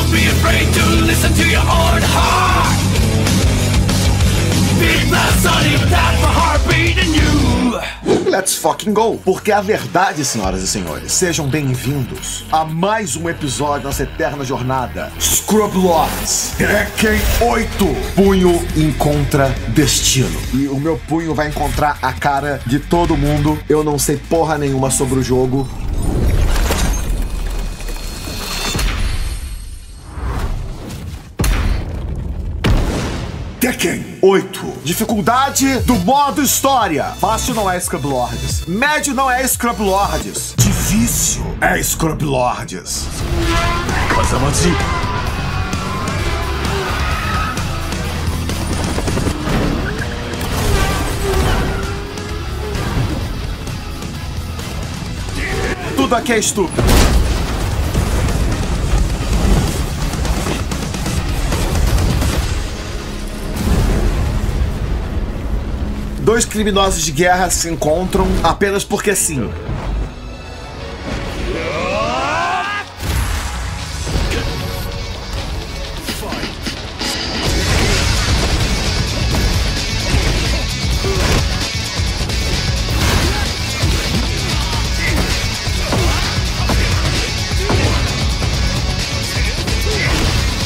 Don't be afraid to listen to your own heart. Big blast on him, that's the heartbeat in you. Let's fucking go! Porque a verdade, senhoras e senhores, sejam bem-vindos a mais um episódio da nossa eterna jornada Scrub Lords Tekken 8 Punho encontra destino. E o meu punho vai encontrar a cara de todo mundo. Eu não sei porra nenhuma sobre o jogo. Tekken 8. Dificuldade do modo história. Fácil não é Scrub Lords. Médio não é Scrub Lords. Difícil é Scrub Lords. Kazamaji. Tudo aqui é estúpido. Dois criminosos de guerra se encontram apenas porque sim.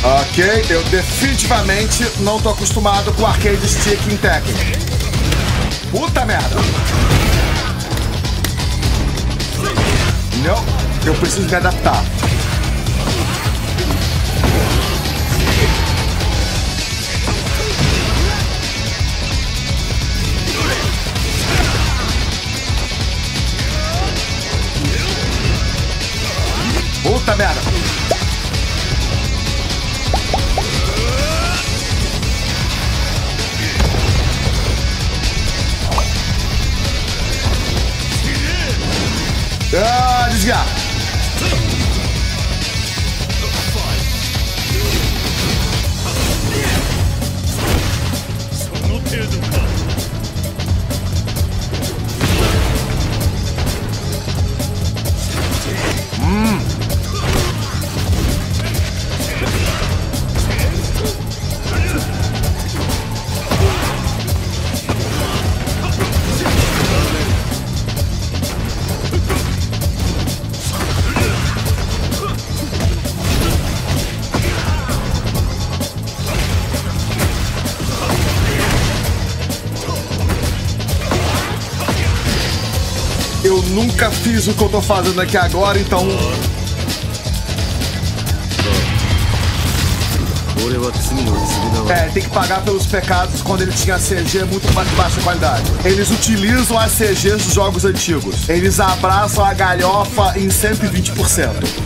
Ok, eu definitivamente não tô acostumado com arcade stick em Tekken. Puta merda! Não, eu preciso me adaptar. Ah, fiz o que eu tô fazendo aqui agora, então. É, tem que pagar pelos pecados quando ele tinha CG muito mais baixa qualidade. Eles utilizam as CG dos jogos antigos. Eles abraçam a galhofa em 120%.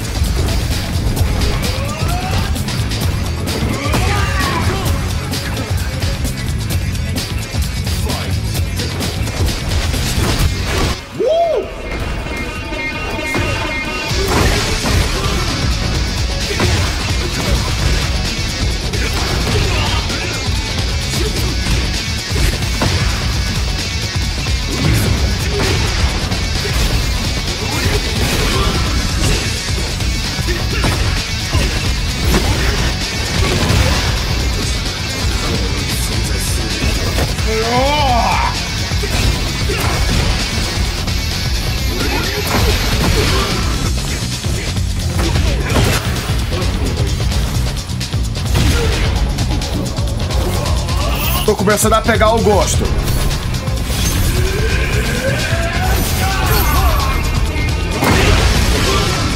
Começando a pegar o gosto.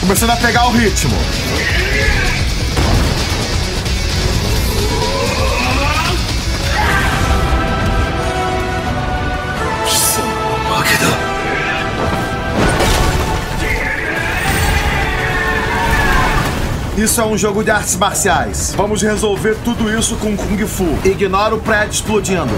Começando a pegar o ritmo. Isso é um jogo de artes marciais. Vamos resolver tudo isso com Kung Fu. Ignora o prédio explodindo.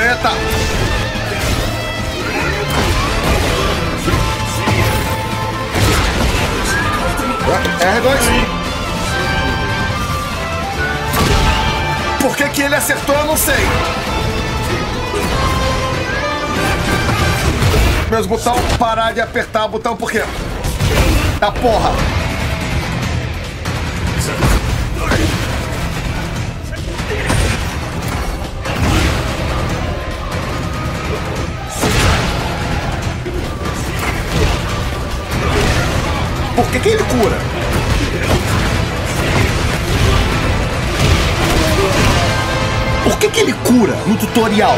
Eita! R2. Por que, que ele acertou, eu não sei. Meus botão, parar de apertar o botão, por quê? Da porra! Por que, ele cura? Por que, que ele cura no tutorial?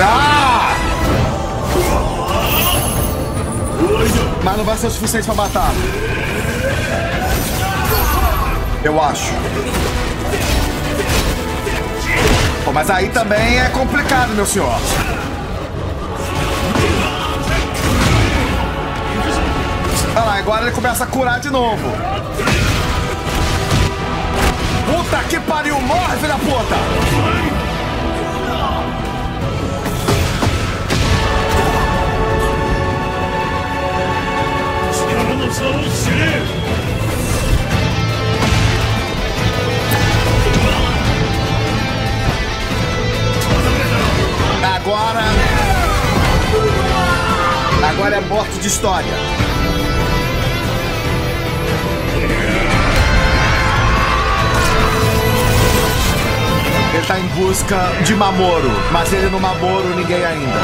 Ah! Mas não vai ser o suficiente pra matar. Eu acho. Pô, mas aí também é complicado, meu senhor. Olha lá, agora ele começa a curar de novo. Puta que pariu, morre, filha da puta! Agora. Agora é morte de história. Ele tá em busca de Mamoro, mas ele não Mamoro ninguém ainda.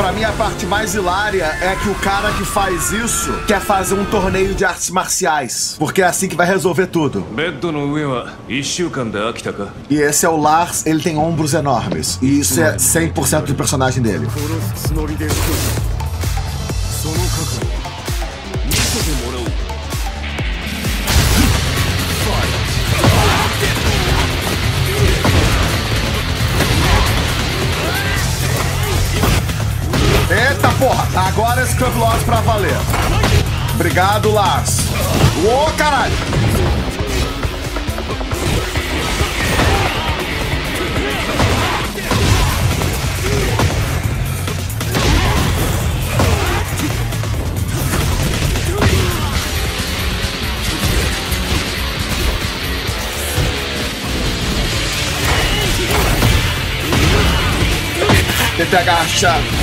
Pra mim, a parte mais hilária é que o cara que faz isso quer fazer um torneio de artes marciais. Porque é assim que vai resolver tudo. E esse é o Lars, ele tem ombros enormes. E isso é 100% do personagem dele. Scrub Loss pra valer. Obrigado, Lars. Ô, caralho! Tenta agachar.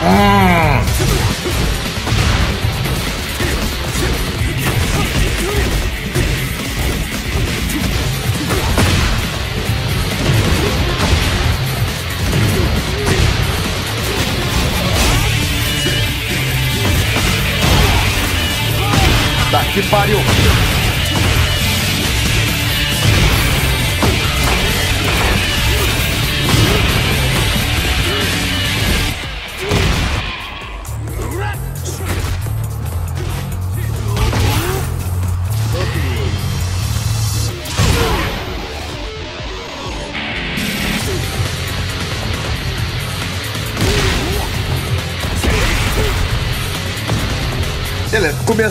Tá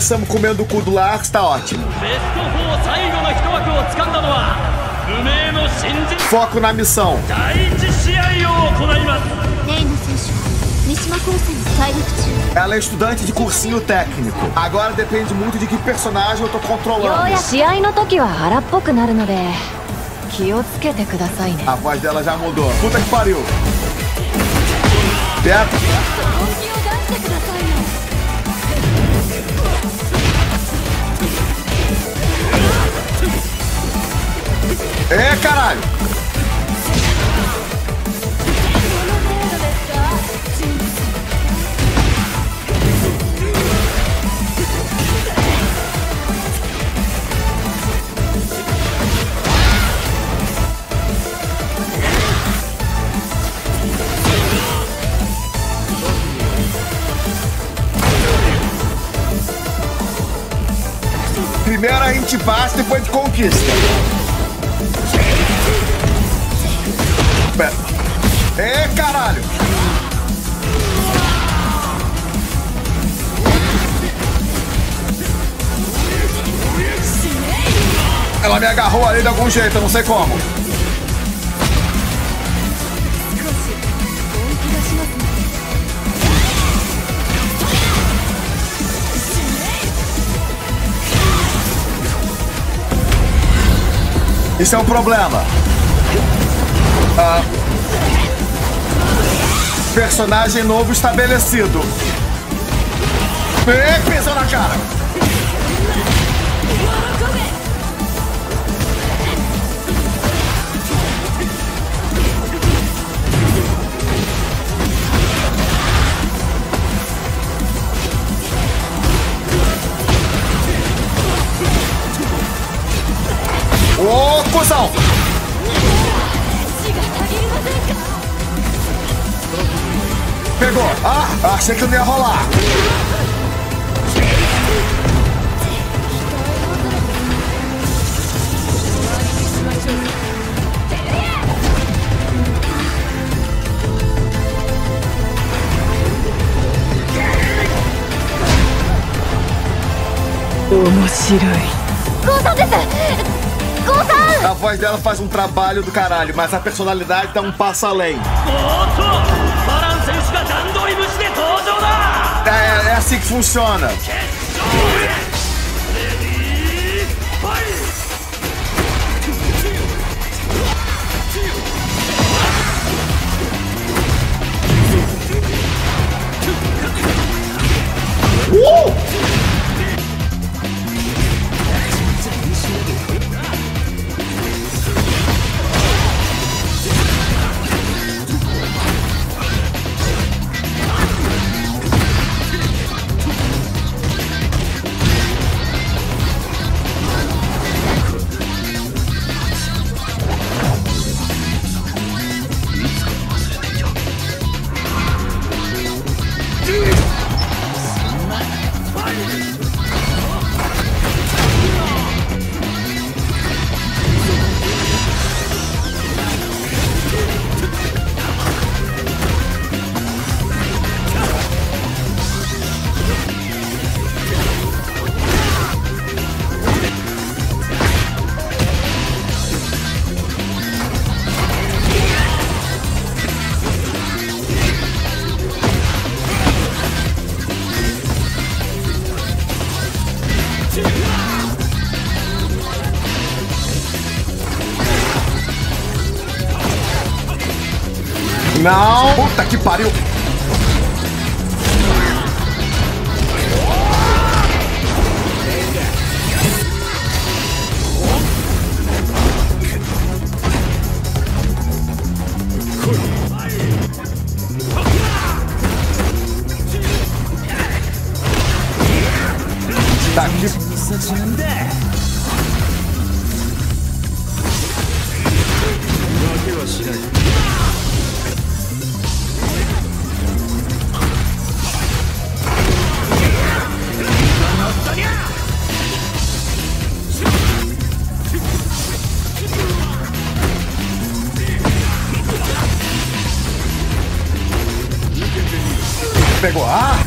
começamos comendo o cu do Larks, tá ótimo. Foco na missão. Ela é estudante de cursinho técnico. Agora depende muito de que personagem eu tô controlando. A voz dela já mudou. Puta que pariu. Certo? É, caralho. 'Primeiro a gente passa, depois gente conquista. Caralho! Ela me agarrou ali de algum jeito, eu não sei como. Isso é um problema. Ah. Personagem novo estabelecido. É, na cara. Ô, cuzão! Pegou! Ah, achei que não ia rolar. A voz dela faz um trabalho do caralho, mas a personalidade dá um passo além. É, é assim que funciona. 決 Não! Puta que pariu!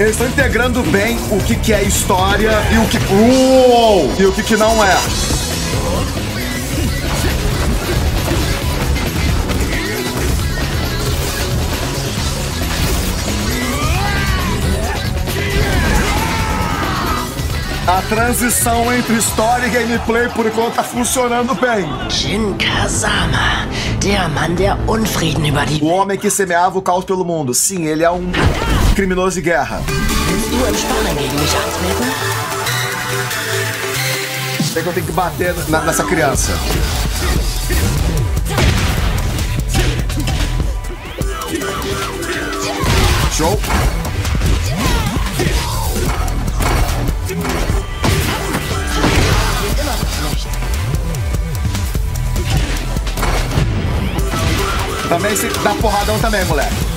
Eles estão integrando bem o que, que é história e o que. Uou! E o que, que não é. A transição entre história e gameplay por enquanto tá funcionando bem. Jin Kazama, der Mann, der Unfrieden über die O homem que semeava o caos pelo mundo. Sim, ele é um criminoso de guerra. Sei que eu tenho que bater na- nessa criança. Show. Também se dá porradão também, moleque.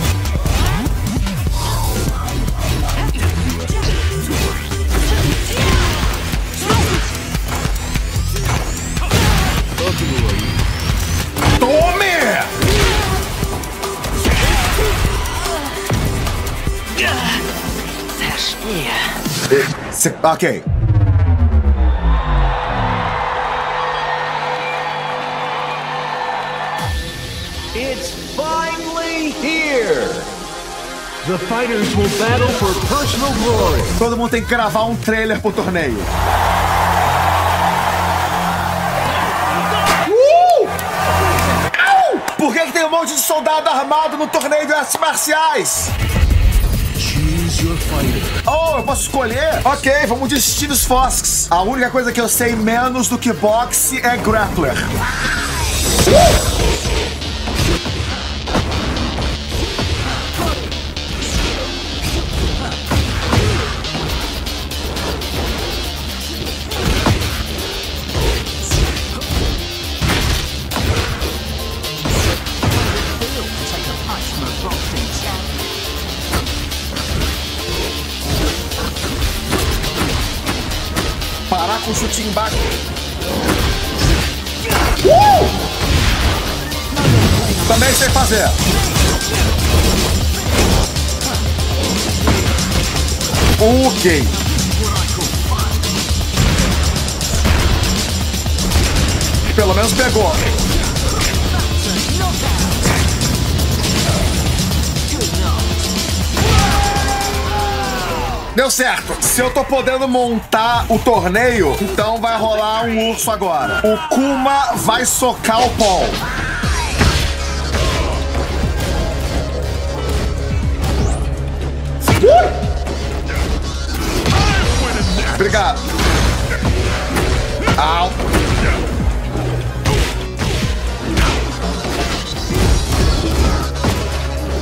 Cê- ok. It's finally here! The fighters will battle for personal glory. Todo mundo tem que gravar um trailer pro torneio. Uh! Por que, que tem um monte de soldado armado no torneio de artes marciais? Eu posso escolher? Ok, vamos de Steve Fosks. A única coisa que eu sei menos do que boxe é grappler. Parar Também sei fazer. Ok. Pelo menos pegou. Deu certo. Se eu tô podendo montar o torneio, então vai rolar um urso agora. O Kuma vai socar o Paul. Obrigado. Au.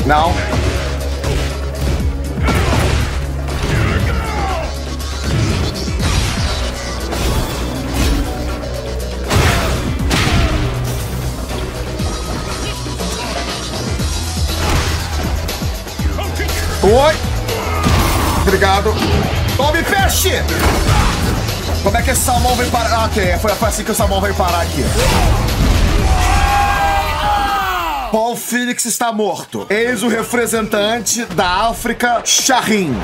Não. Oi! Obrigado. Tome peixe! Como é que esse salmão veio parar? Ah, ok. Foi assim que o salmão veio parar aqui. Paul Felix está morto. Eis o representante da África, Shahin.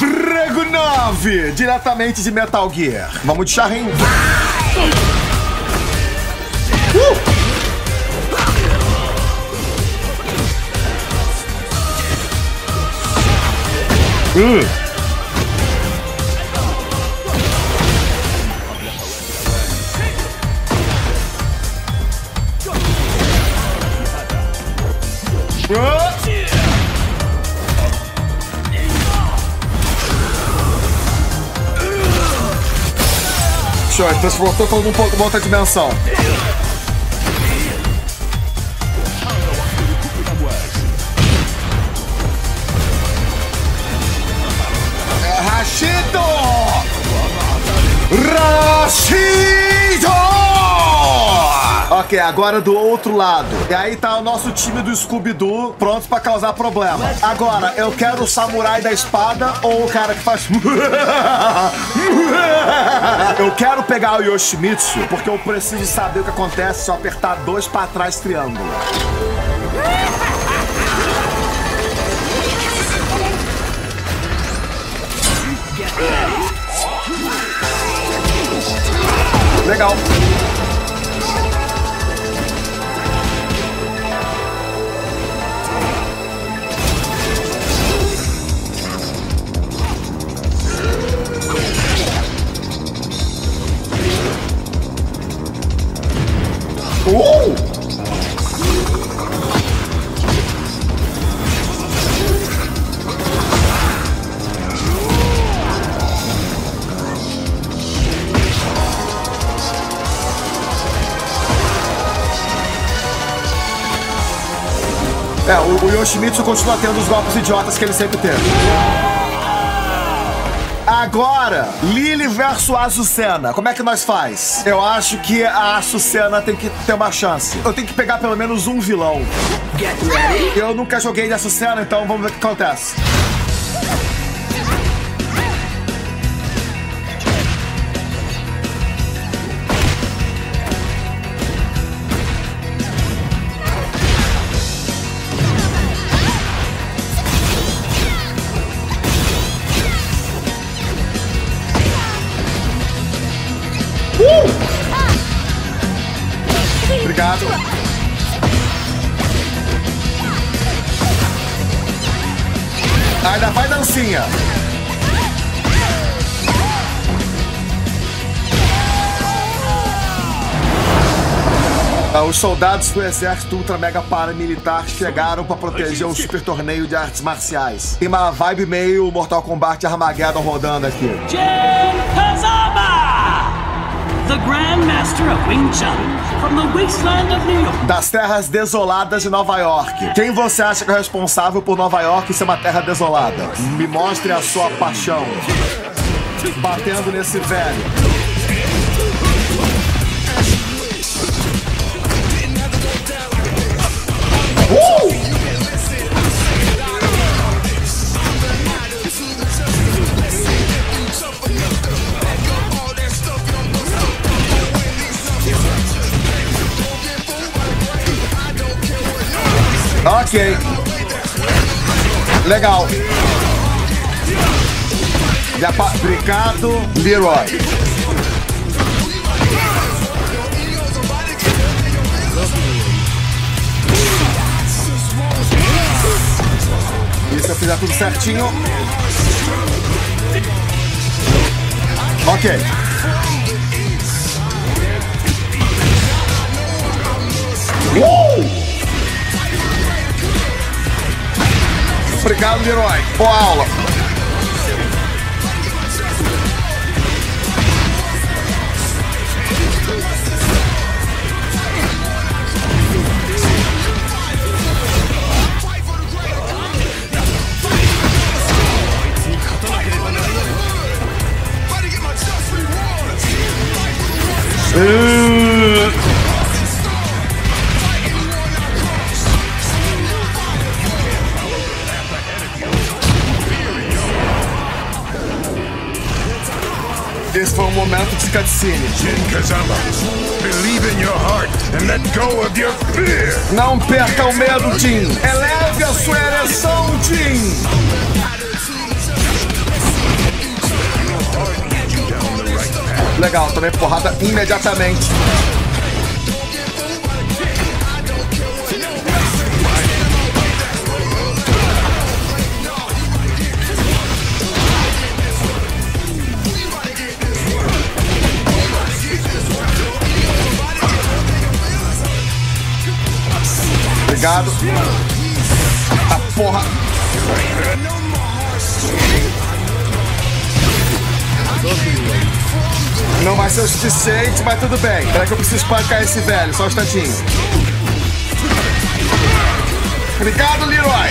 Dragunov, diretamente de Metal Gear. Vamos de Shahin. Vai! Uh. Show, ele transportou todo mundo pra uma outra dimensão. Rashido! Rashido! Ok, agora do outro lado. E aí tá o nosso time do Scooby-Doo pronto pra causar problema. Agora, eu quero o samurai da espada ou o cara que faz. eu quero pegar o Yoshimitsu porque eu preciso saber o que acontece se eu apertar dois pra trás triângulo. Legal. Uh! É, o, o Yoshimitsu continua tendo os golpes idiotas que ele sempre teve. Agora, Lily versus Azucena. Como é que nós faz? Eu acho que a Azucena tem que ter uma chance. Eu tenho que pegar pelo menos um vilão. Get ready. Eu nunca joguei de Azucena, então vamos ver o que acontece. Dancinha. Ah, Os soldados do exército ultra mega paramilitar chegaram para proteger o super torneio de artes marciais. Tem uma vibe meio Mortal Kombat Armageddon rodando aqui. Jin Das terras desoladas de Nova York. Quem você acha que é responsável por Nova York ser uma terra desolada? Me mostre a sua paixão. Batendo nesse velho. Ok. Legal. Já Obrigado, Leroy. E se eu fizer tudo certinho. Ok. Uh! Obrigado, Leroy. Boa aula. Cutscene. Jin Kazama, believe in your heart and let go of your fear. Não perca o medo, Jin. Eleve a sua ereção, Jin. Legal, tomei porrada imediatamente. Obrigado. A porra. Não vai ser o suficiente, mas tudo bem. Peraí que eu preciso espancar esse velho, só um instantinho. Obrigado, Leroy.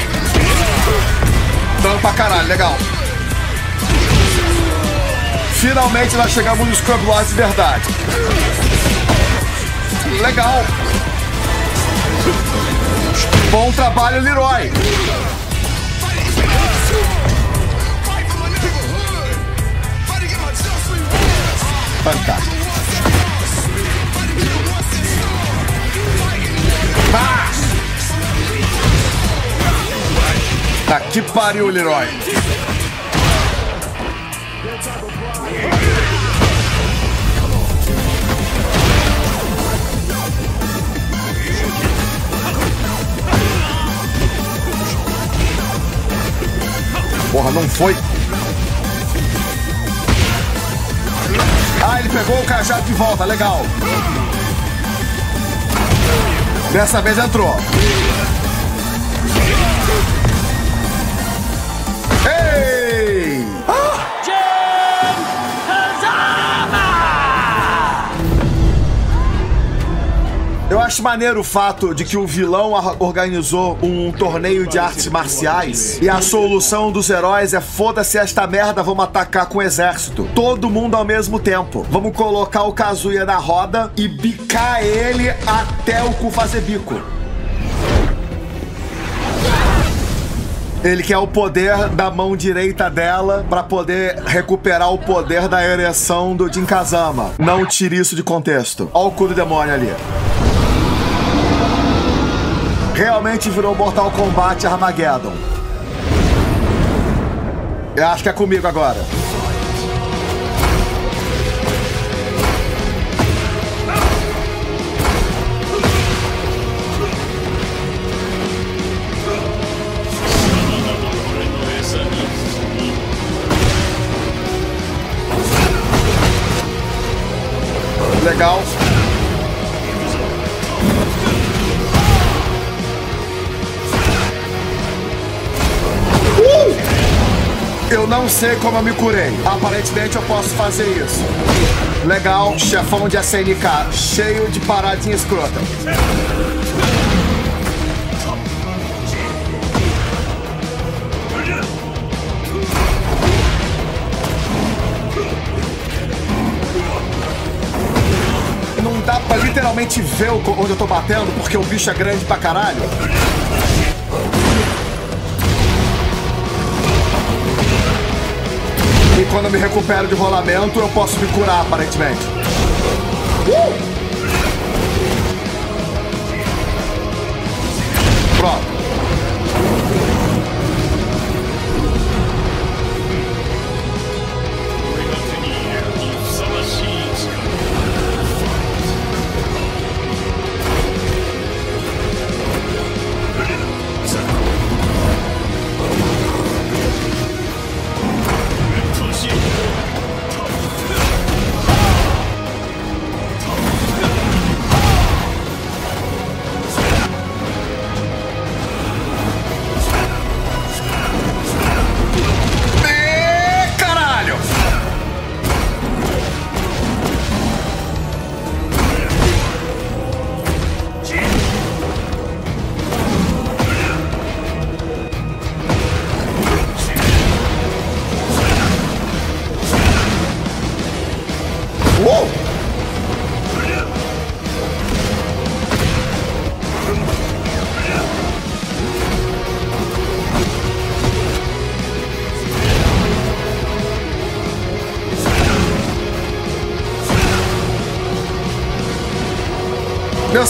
Dando pra caralho, legal. Finalmente nós chegamos nos Scrub Lords de verdade. legal. Bom trabalho, Leroy. Fantástico. Ah! Tá que pariu, Leroy. Porra, não foi. Ah, ele pegou o cajado de volta, legal. Dessa vez entrou. Ei! Acho maneiro o fato de que o vilão organizou um torneio de artes marciais e a solução dos heróis é foda-se esta merda, vamos atacar com o exército. Todo mundo ao mesmo tempo. Vamos colocar o Kazuya na roda e bicar ele até o cu fazer bico. Ele quer o poder da mão direita dela pra poder recuperar o poder da ereção do Jin Kazama. Não tire isso de contexto. Olha o cu do demônio ali. Realmente virou Mortal Kombat Armageddon. Eu acho que é comigo agora. Legal. Não sei como eu me curei. Aparentemente eu posso fazer isso. Legal, chefão de SNK, cheio de paradinha escrota. Não dá pra literalmente ver onde eu tô batendo, porque o bicho é grande pra caralho. Quando eu me recupero de rolamento, eu posso me curar, aparentemente. Uh!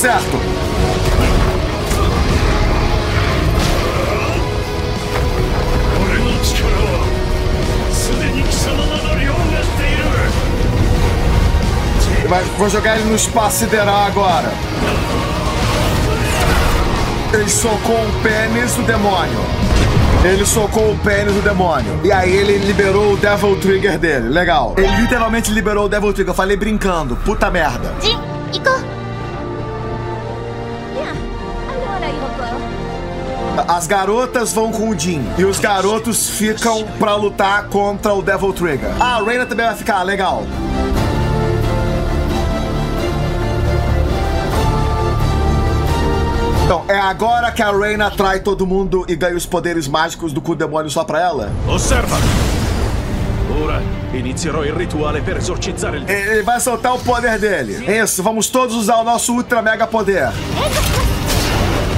certo! Vai, vou jogar ele no espaço sideral agora. Ele socou o pênis do demônio. Ele socou o pênis do demônio. E aí ele liberou o Devil Trigger dele. Legal. Ele literalmente liberou o Devil Trigger. Eu falei brincando. Puta merda. Jin, As garotas vão com o Jin. E os garotos ficam pra lutar contra o Devil Trigger. Ah, a Reina também vai ficar. Legal. Então, é agora que a Reina atrai todo mundo e ganha os poderes mágicos do cu demônio só pra ela? Observa! Ora, Inizierò il rituale per esorcizzare il... Ele vai soltar o poder dele. Isso, vamos todos usar o nosso ultra mega poder.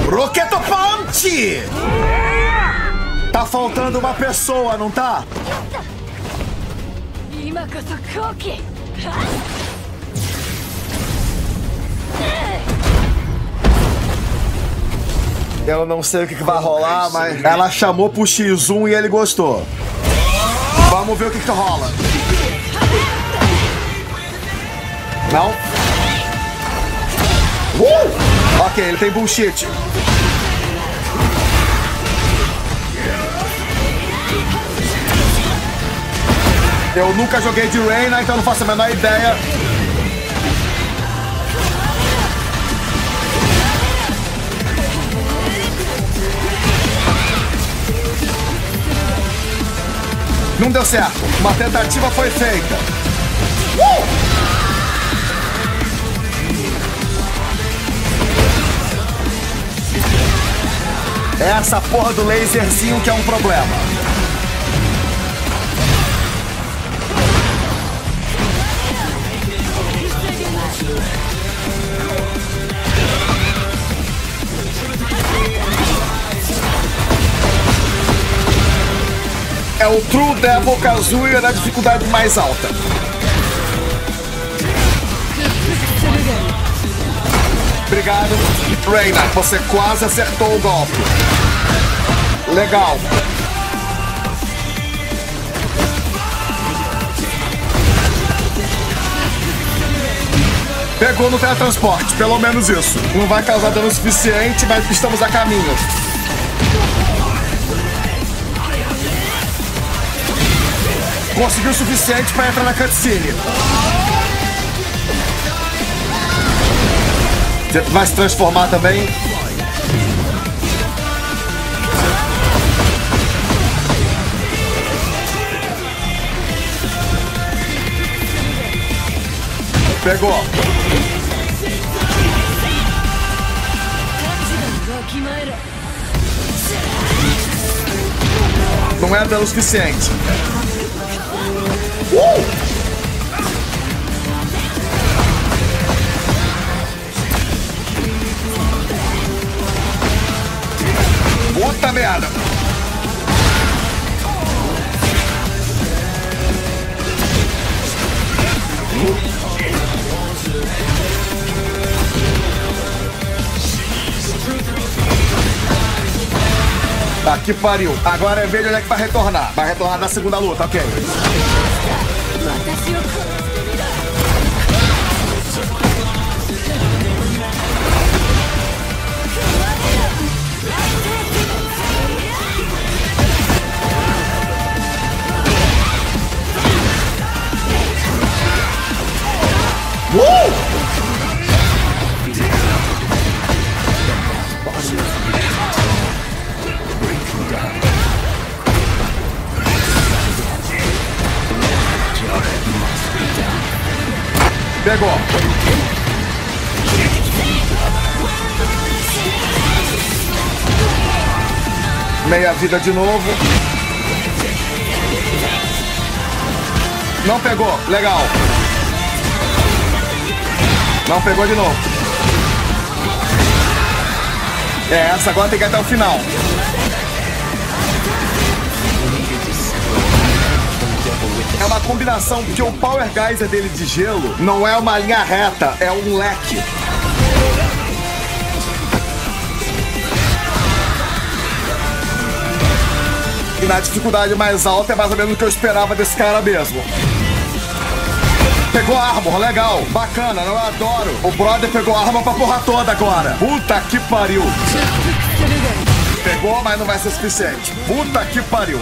Roquetopante! Tá faltando uma pessoa, não tá? Eu não sei o que, que vai rolar, mas ela chamou pro X1 e ele gostou. Vamos ver o que, que rola. Não. Uh! Ok, ele tem bullshit. Eu nunca joguei de Reina, então não faço a menor ideia. Não deu certo. Uma tentativa foi feita. Uh! É essa porra do laserzinho que é um problema. É o True Devil Kazuya na dificuldade mais alta. Obrigado. Reina, você quase acertou o golpe. Legal. Pegou no teletransporte, pelo menos isso. Não vai causar dano suficiente, mas estamos a caminho. Conseguiu o suficiente para entrar na cutscene. Você vai se transformar também? Pegou. Não é dano suficiente. Uh! Puta merda! Tá que pariu. Agora é ver de onde é que vai retornar. Vai retornar na segunda luta, ok. Meia vida de novo. Não pegou. Legal. Não pegou de novo. É, essa agora tem que ir até o final. É uma combinação, porque o Power Geyser dele de gelo não é uma linha reta, é um leque. Na dificuldade mais alta é mais ou menos o que eu esperava desse cara mesmo. Pegou a arma, legal, bacana, eu adoro. O brother pegou a arma pra porra toda agora. Puta que pariu. Pegou, mas não vai ser suficiente. Puta que pariu.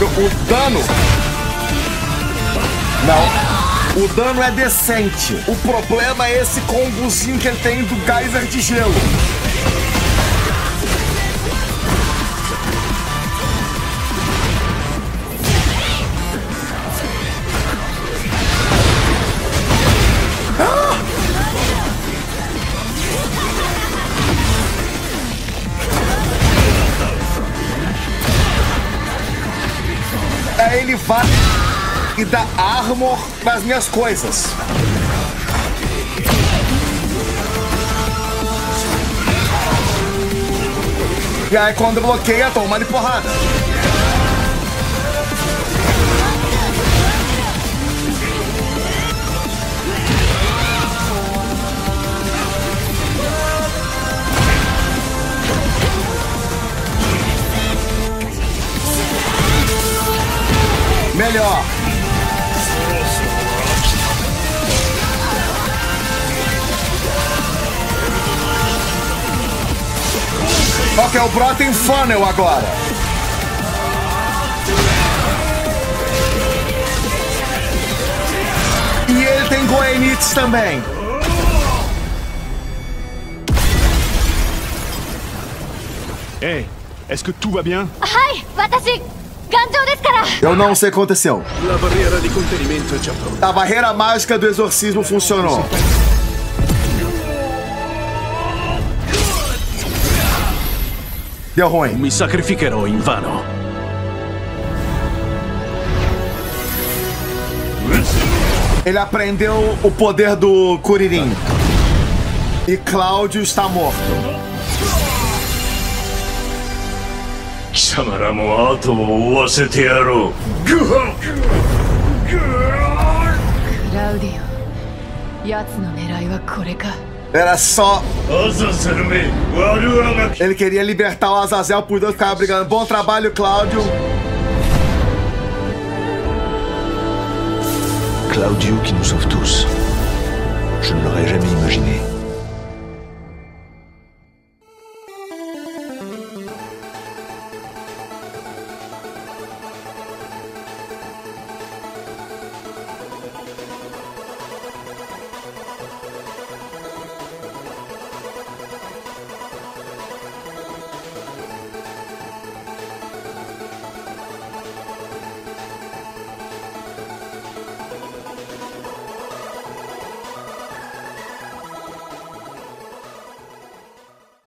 O dano. Não. O dano é decente. O problema é esse combozinho que ele tem do geyser de gelo. E dá armor nas minhas coisas. E aí quando bloqueia, toma de porrada. melhor. Qual que é o Protein Funnel agora? E ele tem Goenitz também. Hey, est-ce que tout va bien? Hi, Watashi! Eu não sei o que aconteceu. A barreira mágica do exorcismo funcionou. Deu ruim. Mi sacrificherò invano. Ele aprendeu o poder do Kuririn. E Cláudio está morto. 様らも後を追わせてやろうグハクラウディオ奴の狙いはこれか Era só. アザゼルめ悪あがき Ele queria libertar o Azazel, por dois ficar brigando. Bom trabalho, Cláudio. Claudio qui nous sauve tous. Je ne l'aurais jamais imaginé.